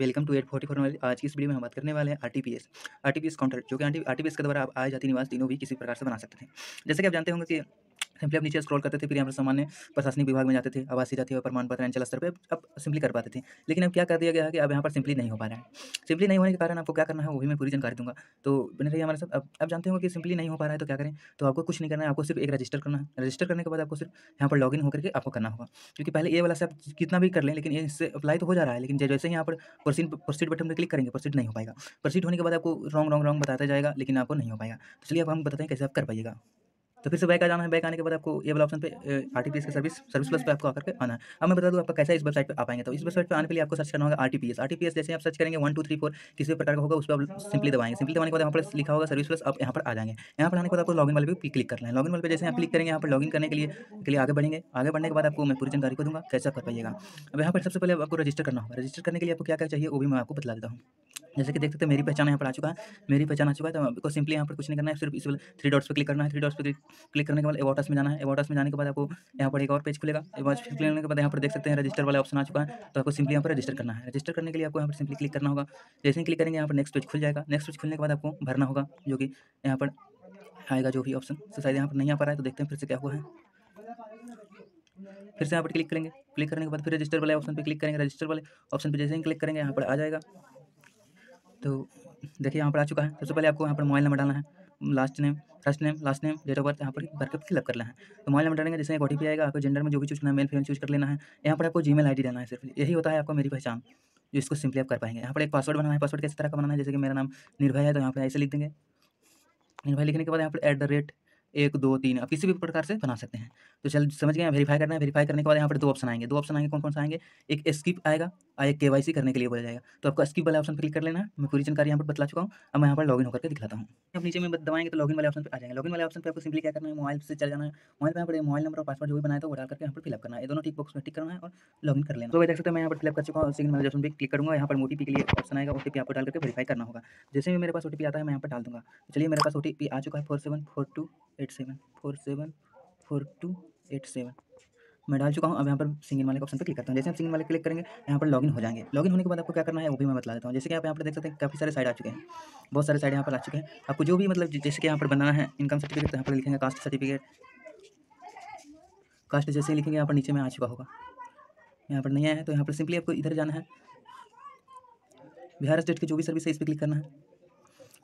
Welcome to eight forty four आज की इस वीडियो में हम बात करने वाले हैं R T S R T P S counter जो कि आर टी एस के द्वारा आप आए जाती निवास तीनों भी किसी प्रकार से बना सकते हैं जैसे कि आप जानते होंगे कि सिंपली आप नीचे स्क्रॉल करते थे, फिर यहाँ पर सामान्य प्रशासनिक विभाग में जाते थे। आवासीय जाति और प्रमाण पत्र अंचल स्तर पर अब सिंपली कर पाते थे। लेकिन अब क्या कर दिया गया है कि अब यहाँ पर सिंपली नहीं हो पा रहा है। सिंपली नहीं होने के कारण आपको क्या करना है, वो भी मैं पूरी जानकारी दूँगा। तो बने रहिए हमारे साथ। अब अब जानते होंगे कि सिंपली नहीं हो पा रहा है तो क्या करें? तो आपको कुछ नहीं करना है, आपको सिर्फ़ एक रजिस्टर करना है। रजिस्टर करने के बाद आपको सिर्फ़ यहाँ पर लॉगिन होकर के आपको करना होगा। क्योंकि पहले ये वाला से आप कितना भी कर लें, लेकिन इससे अप्लाई तो हो जा रहा है, लेकिन जैसे यहाँ पर प्रोसीड प्रोसीड बटन पर क्लिक करेंगे प्रोसीड नहीं हो पाएगा। प्रोसीड होने के बाद आपको रॉन्ग रॉन्ग रॉन्ग बताता जाएगा, लेकिन आपको नहीं हो पाएगा। तो चलिए अब हम बताते हैं कैसे आप कर पाइएगा। तो फिर से बैक आ जाना है बैक आने के बाद आपको ये वाला ऑप्शन पे आर टी पी एस की सर्विस सर्विस प्लस पे आपको आकर के आना है। अब मैं बता दूँ आपका कैसे इस वेबसाइट पे आ पाएँगे तो इस वेबसाइट पे आने के लिए आपको सर्च करना होगा R T P S R T P S जैसे आप सर्च करेंगे वन टू थ्री फोर किसी भी प्रकार का होगा, उस पर आप सिंपली दबाएँगे। सिंपली दबाने के बाद यहाँ पर लिखा होगा सर्विस प्लस आप यहाँ पर आ जाएँगे। यहाँ पर आने के बाद आपको लॉगिन वाले पे क्लिक करना है। लॉगिन वाले पे जैसे आप क्लिक करेंगे, यहाँ पर लॉगिन करने के लिए के लिए आगे बढ़ेंगे। आगे बढ़ने के बाद आपको मैं पूरी जानकारी को दूँगा, कैसे कर पाइएगा। अब यहाँ पर सबसे पहले आपको रजिस्टर करना होगा। रजिस्टर करने के लिए आपको क्या क्या चाहिए, वो भी मैं आपको बता देता हूँ। जैसे कि देख सकते हैं मेरी पहचान यहाँ पर आ चुका है मेरी पहचान आ चुका है तो आपको सिंपली यहाँ पर कुछ नहीं करना है सिर्फ़ इस थ्री डॉट्स पर क्लिक करना है थ्री डॉट्स पर क्लिक करने के बाद एवोटस में जाना है एवोटस में जाने के बाद आपको यहाँ पर एक और पेज खुलेगा एवोटस क्लिक करने के बाद यहाँ पर देख सकते हैं रजिस्टर वाला ऑप्शन आ चुका है तो आपको सिंपली यहाँ पर रजिस्टर करना है रजिस्टर करने के लिए आपको यहाँ पर सिंपली क्लिक करना होगा जैसे ही क्लिक करेंगे यहाँ पर नेक्स्ट पेज खुल जाएगा नेक्स्ट पेज खुलने के बाद आपको भरना होगा जो कि यहाँ पर आएगा जो भी ऑप्शन तो शायद यहाँ पर नहीं आ पा रहा है तो देखते हैं फिर से क्या हुआ है फिर से यहाँ पर क्लिक करेंगे क्लिक करने के बाद फिर रजिस्टर वाले ऑप्शन पर क्लिक करेंगे रजिस्टर वाले ऑप्शन पर जैसे ही क्लिक करेंगे यहाँ पर आ जाएगा तो देखिए, यहाँ पर आ चुका है। सबसे पहले आपको यहाँ पर मोबाइल नंबर डालना है। Last name first name last name date of birth यहाँ पर भर के फिलअप करना है। तो मोबाइल नंबर डालेंगे जैसे एक ओ आएगा, आपको जेंडर में जो भी चूज़ करना है मेल फीमेल चूज़ कर लेना है। यहाँ पर आपको जी मेल देना है सिर्फ़। यही होता है आपको मेरी पहचान, जो इसको सिंपली आप कर पाएँगे। यहाँ पर एक पासवर्ड बनाना है। पासवर्ड किस तरह का बनाना है? जैसे कि मेरा नाम निर्भय है तो यहाँ पर ऐसे लिख देंगे। निर्भय लिखने के बाद यहाँ पर एट द रेट एक, दो, तीन, आप किसी भी प्रकार से बना सकते हैं। तो चल, समझ गए वेरीफाई करना है वेरीफाई करने के बाद यहाँ पर दो ऑप्शन आएँगे। दो ऑप्शन आएँगे कौन कौन से आएँगे? एक स्किप आएगा और एक के करने के लिए बोला जाएगा। तो आपको स्किप वाले ऑप्शन पर क्लिक कर लेना है। मैं पूरी जानकारी यहाँ पर बता चुका हूँ। अब मैं यहाँ पर लॉगिन होकर दिखाता हूँ। अब नीचे में दबाएँगे तो लॉगिन वाले ऑप्शन पर आ जाएँगे। लॉगिन वाले ऑप्शन पर आपको सिंपली क्या करना है? मोबाइल से चल जाना है। मोबाइल पर मोबाइल नंबर और पासवर्ड जो भी बनाया तो वो डाल करके यहाँ पर फिलअप करना है। दोनों टिक बॉक्स में टिक करना है और लॉगिन कर लेना तो देख सकते हैं, मैं यहाँ पर फिलअप कर चुका हूँ। सिग्नल ऑप्शन पर क्लिक करूँगा। यहाँ पर ओ के लिए ऑप्शन आएगा। ओ आपको डाल करके वेरीफाई करना होगा। जैसे भी मेरे पास ओ आता है, मैं यहाँ पर डाल दूँगा। चलिए, मेरे पास ओ आ चुका है। Four seven four two eight seven, four seven, four two, eight seven. मैं डाल चुका हूँ, अब यहाँ पर सिंगल वाले ऑप्शन पर क्लिक करता हूँ। जैसे हम सिंगल वाले क्लिक करेंगे, यहाँ पर लॉगिन हो जाएँगे। लॉगिन होने के बाद आपको क्या करना है, वो भी मैं बता देता हूँ। जैसे कि आप यहाँ पर देख सकते हैं, काफ़ी सारे साइड आ चुके हैं। बहुत सारे साइड यहाँ पर आ चुके हैं। आपको जो भी मतलब जैसे कि यहाँ पर बनाना है, इनकम सर्टिफिकेट तो यहाँ पर लिखेंगे कास्ट सर्टिफिकेट। कास्ट जैसे लिखेंगे, यहाँ पर नीचे में आ चुका होगा। यहाँ पर नहीं आया है तो यहाँ पर सिंपली आपको इधर जाना है। बिहार स्टेट की जो भी सर्विस है इस पर क्लिक करना है।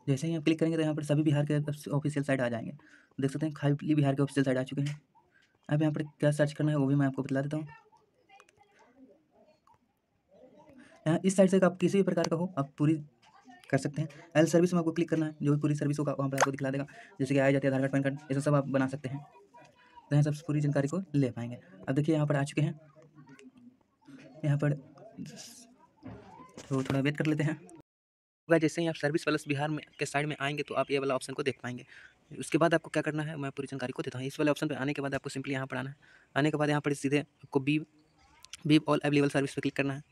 जैसे ही आप क्लिक करेंगे तो यहाँ पर सभी बिहार के ऑफिशियल साइड आ जाएँगे। देख सकते हैं, खाली बिहार के ऑफिशियल साइड आ चुके हैं। अब यहाँ पर क्या सर्च करना है वो भी मैं आपको बता देता हूँ। यहाँ इस साइड से आप किसी भी प्रकार का हो, आप पूरी कर सकते हैं। एल सर्विस में आपको क्लिक करना है, जो भी पूरी सर्विस होगा, वहाँ पर आपको दिखला देगा। जैसे कि आया जाती आधार कार्ड पैन कार्ड ये सब आप बना सकते हैं। तो यहाँ सब पूरी जानकारी को ले पाएँगे। अब देखिए, यहाँ पर आ चुके हैं। यहाँ पर तो थोड़ा वेट कर लेते हैं। होगा जैसे ही आप सर्विस प्लस बिहार में, के साइड में आएँगे तो आप ये वाला ऑप्शन को देख पाएँगे। उसके बाद आपको क्या करना है, मैं पूरी जानकारी को देता हूँ। इस वाले ऑप्शन पर आने के बाद आपको सिंपली यहाँ पर आना है। आने के बाद यहाँ पर सीधे आपको B B all available service पर क्लिक करना है।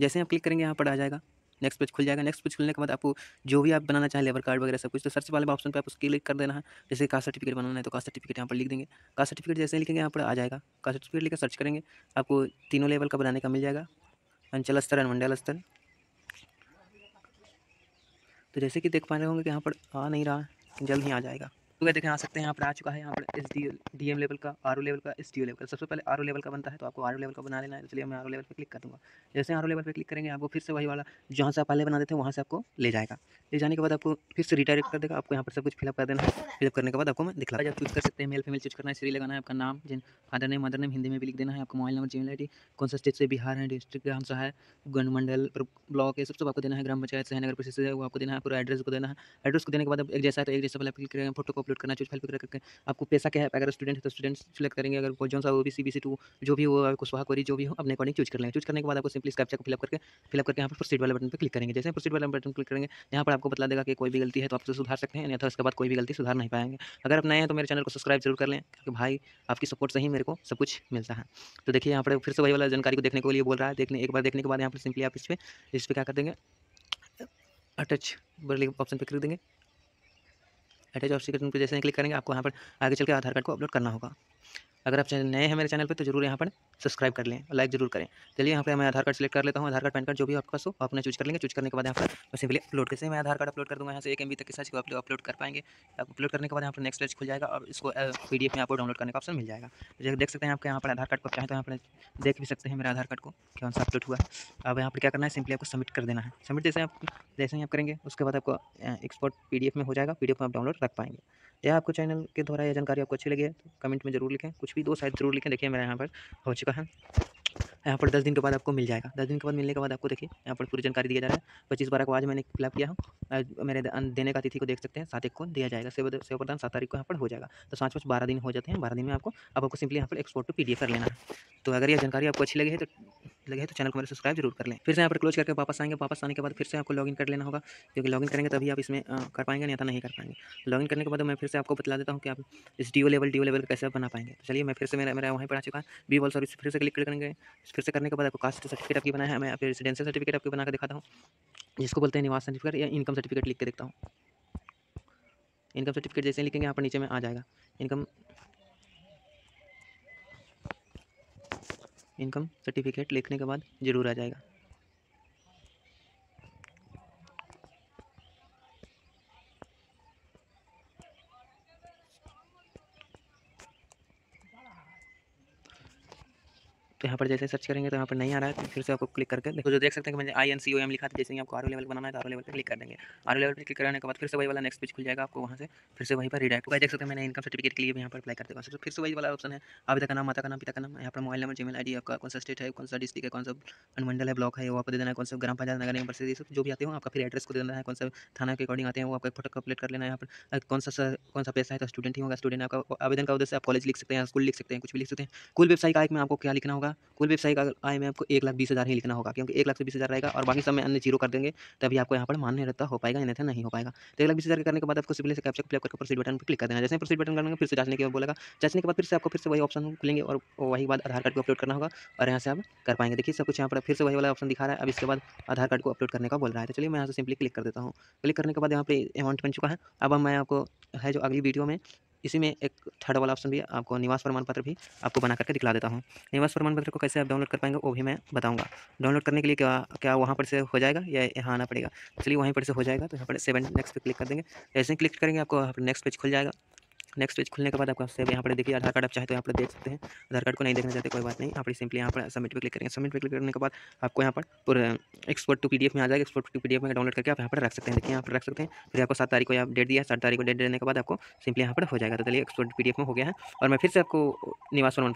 जैसे आप क्लिक करेंगे, यहाँ पर आ जाएगा। नेक्स्ट पेज खुल जाएगा। नेक्स्ट पेज खुलने के बाद आपको जो भी आप बनाना चाहें, लेबर कार्ड वगैरह सब कुछ तो सर्च वाले ऑप्शन पर आपको क्लिक कर देना है। जैसे कास्ट सर्टिफिकेट बनाना है तो कास्ट सर्टिफिकेट यहाँ पर लिख देंगे। कास्ट सर्टिफिकेट जैसे लिखेंगे, यहाँ पर आ जाएगा। कास्ट सर्टिफिकेट लेकर सर्च करेंगे, आपको तीनों लेवल का बनाने का मिल जाएगा। अंचल स्तर एंड मंडल स्तर। तो जैसे कि देख पा रहे होंगे कि यहाँ पर आ नहीं रहा, जल्द ही आ जाएगा। तो देखें आ सकते हैं, यहाँ पर आ चुका है, यहाँ पर एस डी डी लेवल का आरओ लेवल का एस लेवल का। सबसे पहले आर लेवल का बनता है तो आपको आर लेवल का बना लेना है, इसलिए मैं आर लेवल पर क्लिक कर दूँगा। जैसे आर लेवल पर क्लिक करेंगे, आपको फिर से वही वाला, जहाँ से आप पहले बना देते हैं, वहाँ से आपको ले जाएगा। ले जाने के बाद आपको फिर से रिटायरेक्ट कर देगा, आपको यहाँ पर सब कुछ फिलअप कर देना है। फिलअप करने के बाद आपको मैं दिखला जब चूज़ कर सकते हैं मेल फीमेल चूज़ करना है श्री लगाना है, आपका नाम, जिन father name mother name Hindi में भी लिख देना है, आपका मोबाइल नंबर जी मेल कौन सा स्टेट से बिहार है डिस्ट्रिक्ट ग्राम सा है मंडल ब्लॉक है सब सब आपको देना है, ग्राम पंचायत से नगर परिषद से वो आपको देना है, पूरा एड्रेस को देना है। एड्रेस को देने के बाद एक जैसा है तो एक जैसा पहले क्लिक करेंगे फ़ोटो को अपलोड करना चूज़ फ़ाइल करके। आपको पैसा क्या है? अगर स्टूडेंट है तो स्टूडेंट सिलेक्ट करेंगे। अगर कोई जो सा वो भी सी बी सी टू जो भी हो आपको स्वाहा जो भी हो, अपने अकॉर्डिंग चूज़ कर लेंगे। चूज़ करने के बाद आपको सिंपली कैप्चा को फिलअप करके फिलअप करके यहाँ पर प्रोसीड वाले बटन पर क्लिक करेंगे। जैसे प्रोसीड वाले बटन क्लिक करेंगे, यहाँ पर आपको बता देगा कि कोई भी गलती है तो आप सुधार सकते हैं अन्यथा उसके बाद कोई भी गलती सुधार नहीं पाएँगे। अगर आप नए हैं तो मेरे चैनल को सब्सक्राइब ज़रूर कर लें, क्योंकि भाई आपकी सपोर्ट से ही मेरे को सब कुछ मिलता है। तो देखिए यहाँ पर फिर से वही वाला जानकारी को देखने के लिए बोल रहा है। देखने, एक बार देखने के बाद यहाँ पर सिंपली आप इस पर इस पर क्या कर देंगे? अटच बर्ली ऑप्शन पर क्लिक देंगे। अटैच ऑफ़ सिक्रेट जैसे क्लिक करेंगे, आपको यहाँ पर आगे चल के आधार कार्ड को अपलोड करना होगा। अगर आप चैनल नए हैं मेरे चैनल पर तो ज़रूर यहाँ पर सब्सक्राइब कर लें लाइक ज़रूर करें। चलिए यहाँ पर मैं आधार कार्ड सेलेक्ट कर लेता हूँ। आधार कार्ड, पैन कार्ड जो भी आपके पास हो, आप अपना चूज़ कर लेंगे। चूज़ करने के बाद यहाँ पर सिंपली अपलोड कैसे मैं आधार कार्ड अपलोड कर दूँगा यहाँ से। एक एम तक के साथ को अपलोड कर पाएँगे। अपलोड करने के बाद यहाँ पर नेक्स्ट पेज खुल जाएगा और इसको पी में आपको डाउनलोड करने का ऑप्शन मिल जाएगा। तो देख सकते हैं आपके यहाँ पर आधार कार्ड को चाहें तो यहाँ पर देख भी सकते हैं मेरे आधार कार्ड को कौन सा अपलोड हुआ। है अब यहाँ पर क्या करना है? सिंपली आपको सबमिट कर देना है। सबमिट जैसे आप, जैसे ही आप करेंगे, उसके बाद आपको एक्सपोर्ट पी में हो जाएगा। पी में आप डाउनलोड रख पाएँगे। या आपको चैनल के द्वारा यह जानकारी आपको अच्छी लगी है तो कमेंट में ज़रूर लिखें। कुछ भी दो साइड ज़रूर लिखें। देखिए, मेरा यहाँ पर हो चुका है। यहाँ पर दस दिन के बाद आपको मिल जाएगा। दस दिन के बाद मिलने के बाद आपको देखिए, यहाँ पर पूरी जानकारी दिया जा रहा है। पच्चीस बारह को आज मैंने फिलअप किया हूँ। मेरे देने का तिथि को देख सकते हैं। सात एक को दिया जाएगा। सेव सेव प्रदान सात तारीख को यहाँ पर हो जाएगा। तो पाँच पाँच बारह दिन हो जाते हैं। बारह दिन में आपको आपको सिंपली यहाँ पर एक्सपोर्ट टू पीडीएफ कर लेना है। तो अगर यह जानकारी आपको अच्छी लगी है तो लगे तो चैनल को मेरे सब्सक्राइब ज़रूर कर लें। फिर से यहाँ पर क्लोज करके वापस आएँगे, वापस आने के बाद फिर से आपको लॉगिन कर लेना होगा, क्योंकि लॉगिन करेंगे तभी आप इसमें कर पाएँगे नहीं तो नहीं कर पाएँगे। लॉगिन करने के बाद मैं फिर से आपको बता देता हूँ कि आप इस डीओ लेवल डी लेवल कैसे बना पाएँगे। तो चलिए, मैं फिर से, मेरा मेरा वहीं पर आ चुका है। बी वॉल सर्विस फिर से क्लिक करेंगे। फिर से करने के बाद आपको कास्ट सर्टिफिकेट आपकी बनाया है। मैं फिर रेसिडेंशियल सर्टिफिकेट आपको बना कर दिखाता हूँ, जिसको बोलते हैं निवास सर्टिफिकेट या इनकम सर्टिफिकेट लिख के देखता हूँ। इनकम सर्टिफिकेट जैसे लिखेंगे, यहाँ पर नीचे में आ जाएगा। इनकम इनकम सर्टिफिकेट लिखने के बाद ज़रूर आ जाएगा। पर जैसे सर्च करेंगे तो यहाँ पर नहीं आ रहा है तो फिर से आपको क्लिक करके देखो। जो देख सकते हैं कि मैंने I N C O M लिखा था, जैसे आपको आर लेवल बनाना है तो आर लेवल पर क्लिक कर देंगे। आर लेवल पर क्लिक करने के बाद फिर से वही वाला नेक्स्ट पेज खुल जाएगा आपको वहाँ से, फिर से वहीं पर रिडायरेक्ट होगा देख सकते हैं मैंने इनकम सर्टिफिकेट के लिए यहाँ पर अप्लाई करते हैं फिर से वही वाला ऑप्शन है, अभी तक नाम, माता का नाम, पिता का नाम, यहाँ पर मोबाइल नंबर जीमेल आईडी आपका कौन सा स्टेट है, कौन सा डिस्ट्रिक्ट है, कौन सा अनुमंडल है ब्लॉक है, वो आपको दे देना है, कौन सा ग्राम पंचायत, नगर निगम, परिषद जो भी आते हो, आपका फिर एड्रेस को देना है, कौन सा थाना के अकॉर्डिंग आते हैं, वो आपका फ़ोटो कंप्लीट कर लेना है, यहाँ पर कौन सा कौन सा पैसा है तो स्टूडेंट ही होगा स्टूडेंट आपका आवेदन का उद्देश्य, आप कॉलेज लिख सकते हैं स्कूल लिख सकते हैं, कुछ भी लिख सकते हैं। कुल व्यवसायिक आय में आपको क्या लिखना होगा कुल व्यवसायिक आय में आपको एक लाख बीस हज़ार ही लिखना होगा, क्योंकि एक लाख से बीस हज़ार रहेगा और बाकी सब में अन्य ज़ीरो कर देंगे, तभी आपको यहाँ पर मान्य रहता हो पाएगा नहीं नहीं हो पाएगा। तो एक लाख बीस हज़ार करने के बाद आपको सिविल से कैप्चर क्लिक करके प्रोसीड बटन पर क्लिक कर देना जैसे प्रोसीड बटन करेंगे, फिर से जांचने के बाद बोलेगा। जांचने के बाद फिर से आपको फिर से वही ऑप्शन खुलेंगे और वही बाद आधार कार्ड को अपलोड करना होगा और यहाँ से आप कर पाएँगे। देखिए सब कुछ यहाँ पर फिर से वही वाला ऑप्शन दिखा रहा है। अब इसके बाद आधार कार्ड को अपलोड करने का बोल रहा है। तो चलिए मैं यहाँ से सिंपली क्लिक कर देता हूँ। क्लिक करने के बाद यहाँ पर अमाउंट बन चुका है। अब मैं आपको है जो अगली वीडियो में इसी में एक थर्ड वाला ऑप्शन भी है, आपको निवास प्रमाण पत्र भी आपको बना करके दिखला देता हूँ। निवास प्रमाण पत्र को कैसे आप डाउनलोड कर पाएँगे, वो भी मैं बताऊँगा। डाउनलोड करने के लिए क्या क्या वहाँ पर से हो जाएगा या यहाँ आना पड़ेगा? चलिए वहीं पर से हो जाएगा तो यहाँ पर सेवन नेक्स्ट पर क्लिक कर देंगे। ऐसे ही क्लिक करेंगे, आपको नेक्स्ट पेज खुल जाएगा। नेक्स्ट पेज खुलने के बाद आपका सेव यहाँ पर देखिए आधार कार्ड आप चाहे तो यहाँ पर देख सकते हैं। आधार कार्ड को नहीं देखना चाहते, कोई बात नहीं। यहाँ पर सिंपली यहाँ पर सबमिट पर क्लिक करेंगे। सबमिट पर क्लिक करने के बाद आपको यहाँ पर पूरा एक्सपोर्ट टू पीडीएफ में आ जाएगा। एक्सपोर्ट टू पीडीएफ में डाउनलोड करके आप यहाँ पर रख सकते हैं। देखिए यहाँ पर रख सकते हैं। फिर आपको सात तारीख को डेट दिया। सात तारीख को डेट देने के बाद आपको सिंपली यहाँ पर हो जाएगा। तो चलिए एक्सपोर्ट पी में हो गया है। और मैं फिर से आपको निवास प्रमाण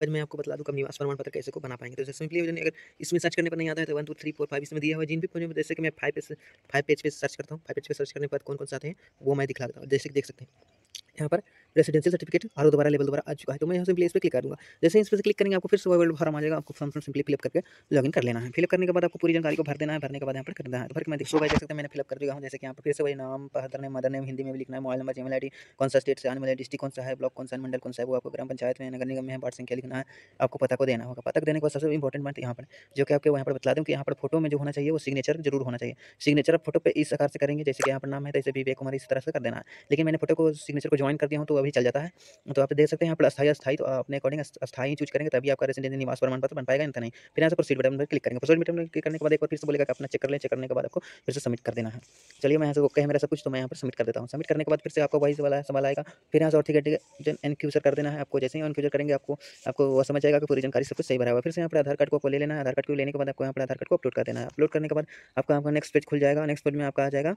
आज मैं आपको बता दूँ कब निवास प्रमाण पत्र कैसे को बना पाएँगे। तो सिंपली अगर इसमें सर्च करने पर नहीं आता है तो one two three four five इसमें दिया हुआ जिन भी जैसे कि मैं फाइव पेज फाइव पेज पे सर्च करता हूँ। फाइव पेज पे सर्च करने के बाद कौन कौन से आते हैं, वो मैं दिखा देता हूँ। जैसे देख सकते हैं। यहाँ पर रेसिडेंशियल सर्टिफिकेट आर दोबारा लेवल दोबारा आ चुका है तो मैं यहाँ सिंपली इस पर क्लिक कर दूँगा जैसे इस पर क्लिक करेंगे, आपको फिर से वर्ल्ड फॉर्म आ जाएगा, आपको फॉर्म सिंपली फिलअप करके लॉगिन कर लेना है। फिलअप करने के बाद आपको पूरी जानकारी को भर देना है, भरने के बाद यहाँ पर करना है। तो फिर मैं देखो सकते हैं मैंने फिलअप कर दिया हूँ, जैसे कि यहाँ पर फिर से वही नाम father name mother name Hindi में भी लिखना है मोबाइल नंबर जीमेल आई कौन सा स्टेट से आने वाला डिस्ट्रिक्ट कौन सा है ब्लॉक कौन सा मंडल कौन सा है, वो आपको ग्राम पंचायत में, नगर निगम में वार्ड संख्या लिखना है, आपको पता को देना होगा। पता देने के सबसे इंपॉर्टेंट बात यहाँ पर, जो कि आपको यहाँ पर बता दूँ कि यहाँ पर फ़ोटो में जो होना चाहिए, वो सिग्नेचर ज़रूर होना चाहिए। सिग्नेचर आप फ़ोटो पे इस प्रकार से करेंगे, जैसे कि यहाँ पर नाम है जैसे विवेक कुमार इस तरह से कर देना है। लेकिन मैंने फ़ोटो को सिग्नेचर को ज्वाइन कर दिया हूँ तो अभी चल जाता है। तो आप देख सकते हैं यहाँ पर अस्थाई अस्थाई तो अपने अकॉर्डिंग अस्थाई चूज़ करेंगे तभी आपका रेसिडेंट निवास प्रमाण पत्र बन पाएगा नहीं नहीं। फिर यहाँ से प्रोसीड बटन पर क्लिक करेंगे। प्रोसीड बटन क्लिक करने के बाद एक बार फिर से बोलेगा अपना चेक कर लें चेक करने के बाद आपको फिर से सबमिट कर देना है। चलिए मैं यहाँ से कहे मेरा सब कुछ तो मैं यहाँ पर सबमिट कर देता हूँ। सबमिट करने के बाद फिर से आपको वही वाला सवाल आएगा। फिर यहाँ से ऑर्थिकेटिक एनक्यूजर कर देना है आपको। जैसे ही एनक्यूजर करेंगे आपको आपको वो समझ आएगा कि पूरी जानकारी सब कुछ सही भरा फिर से यहाँ पर आधार कार्ड को ले लेना है। आधार कार्ड को लेने के बाद आपको यहाँ पर आधार कार्ड को अपलोड कर देना है। अपलोड करने के बाद आपका आपका नेक्स्ट पेज खुल जाएगा नेक्स्ट पेज में आपका आ जाएगा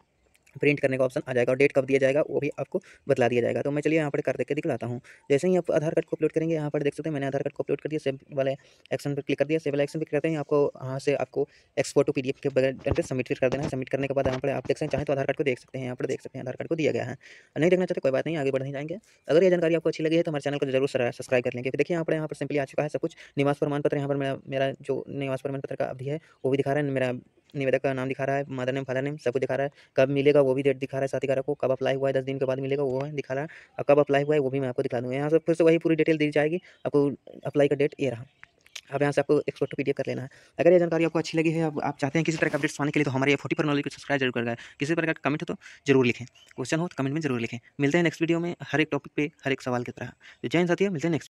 प्रिंट करने का ऑप्शन आ जाएगा और डेट कब दिया जाएगा, वो भी आपको बतला दिया जाएगा। तो मैं चलिए यहाँ पर कर देकर दिखलाता हूँ। जैसे ही आप आधार कार्ड को अपलोड करेंगे, यहाँ पर देख सकते हैं मैंने आधार कार्ड को अपलोड कर दिया, सेव वाले एक्शन पर क्लिक कर दिया, सेव वाले एक्शन पर करते हैं आपको, यहाँ से आपको एक्सपोर्ट टू पी के बगैर सबमिट कर देना है। सबमिट करने के बाद यहाँ पर आप देख सकते चाहे तो आधार कार्ड को देख सकते हैं, यहाँ पर देख सकते हैं, आधार कार्ड को दिया गया है। नहीं देखना चाहते, कोई बात नहीं, आगे बढ़ नहीं जाएँगे। अगर ये जानकारी आपको अच्छी लगी है तो हमारे चैनल को ज़रूर सब्सक्राइब कर लेंगे देखिए यहाँ पर यहाँ पर सिंपली आ चुका है सब कुछ। निवास प्रमाण पत्र यहाँ पर मेरा जो निवास प्रमाण पत्र का अवधि है, वो भी दिखा रहा है, मेरा निवेदक का नाम दिखा रहा है, मदर नेम, फादर नेम, सब कुछ दिखा रहा है। कब मिलेगा वो भी डेट दिखा रहा है, साथी को कब अप्लाई हुआ है, दस दिन के बाद मिलेगा, वो है, दिखा रहा है। और कब अप्लाई हुआ है, वो भी मैं आपको दिखा दूँगा। यहाँ से फिर से वही पूरी डिटेल दी जाएगी, आपको अप्लाई का डेट ये रहा। अब यहाँ से आपको एक्सपोर्ट पी कर लेना है। अगर ये जानकारी आपको अच्छी लगी है, अब आप चाहते हैं किसी तरह का अपडेट्स पाने के लिए तो हमारे फोर्टी पर नॉलेज को सब्सक्राइब ज़रूर करेगा किसी प्रकार का कमेंट हो तो ज़रूर लिखें। क्वेश्चन हो तो कमेंट में ज़रूर लिखें। मिलते हैं नेक्स्ट वीडियो में, हर एक टॉपिक पे, हर एक सवाल की तरह। तो जय साथियों, मिलते हैं नेक्स्ट